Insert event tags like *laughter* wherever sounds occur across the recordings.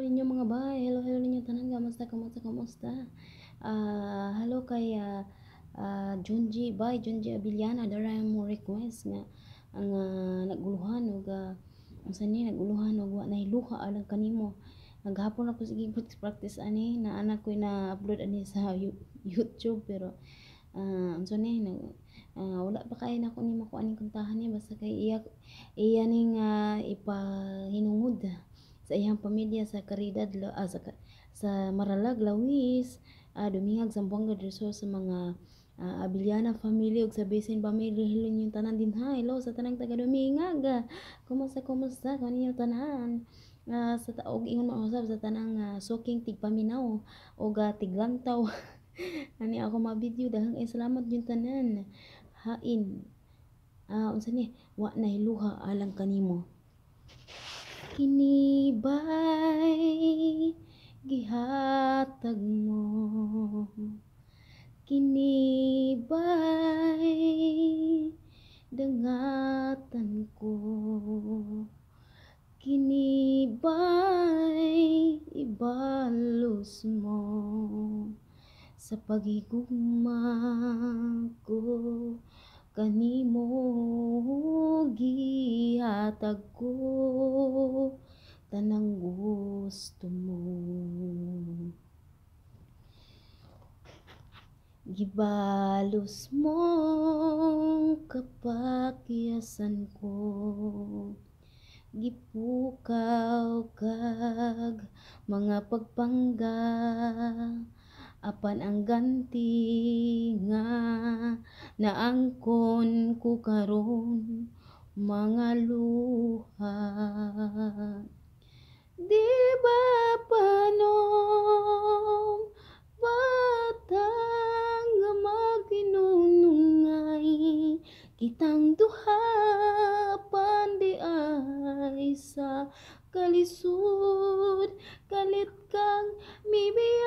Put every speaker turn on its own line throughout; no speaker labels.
ninyo mga bay. Hello, hello ninyo tanan. Kamusta, kamusta, kamusta? Ah, hello kay ah, ah, Junji bay, Junji Abiliana. Dara mo request nga ang ah, naguluhan og uh, unsa ni naguluhan og wa nay luha alang kanimo. Naghapon ako sige practice ani na anak ko na upload ani sa YouTube pero ah unsa ni ah, wala pa kay nako ni mako aning kantahan ni basta kay iya iya ning ah, ipahinungod sa iyang pamilya sa Caridad Lo- ah, sa, sa Maralag Lawis ah, Dumingag Zamboanga del Sur sa mga ah, Abiliana family ug sa Basin family. Hello niyo tanan din ha? Hello sa tanang taga Dumingag ah, kumusta kumusta kaninyo tanan? Ah, sa taog ingon mausab sa tanang ah, suking tigpaminaw ug ah, tiglantaw. *laughs* Ani ako ma-video daghang kay salamat yung tanan. Hain ah unsa ni? Wa na hiluha alang kanimo kini bay gihatag mo. Kini bay dangatan ko. Kini bay ibalos mo. Sa pagigugma ko kanimo gihatag ko tanang gusto mo. Gibalos mo kapakyasan ko gipukaw kag mga pagpangga apan ang ganti nga naangkon ko karon mga luha. Di ba panom batang nga maginunungay kitang duha pandi ay sa kalisod kalit kang mibiyaha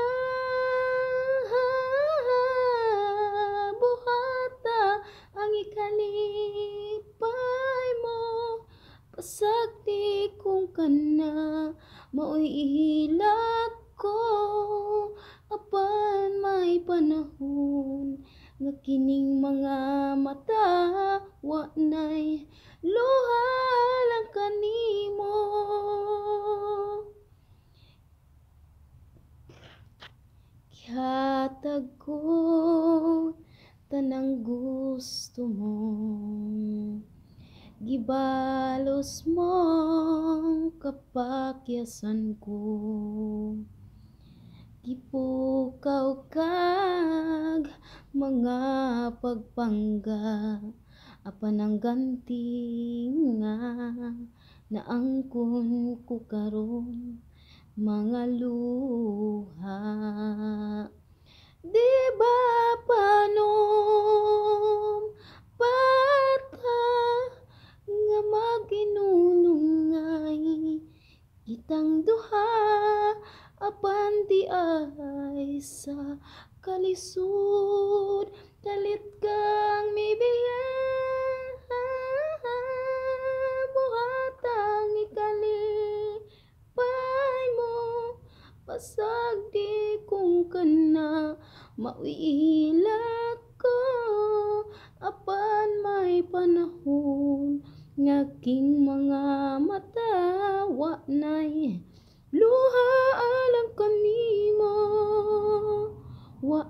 pasagdi kung kana maoy ihilak ko. Apan may panahon nga kining mga mata wa nay luha lang kanimo. Gihatag ko tanang gusto mo Gibalos mo kapakyasan ko. Gipukaw kag mga pagpangga Apan ang ganti nga naangkon ko karon mga luha. Di ba panom duha apan di ay sa kalisod. Kalit kang mibiyaha buhatang ikalipay mo. Pasag di kung kana mauilak ko apan may panahon nga king mga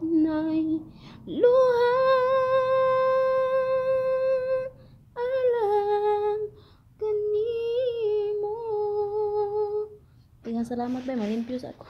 nay luha alang kanimo kaya salamat ba marimpyos ako